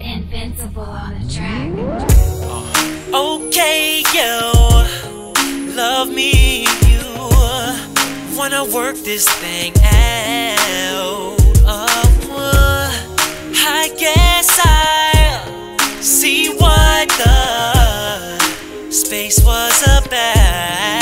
Invincible on the track. Okay, yo, love me, you wanna work this thing out. Uh, I guess I'll see what the space was about.